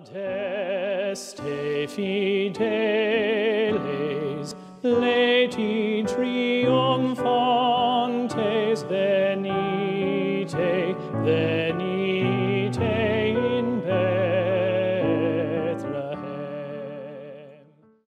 Adeste fideles, leti triumphantes venite, venite.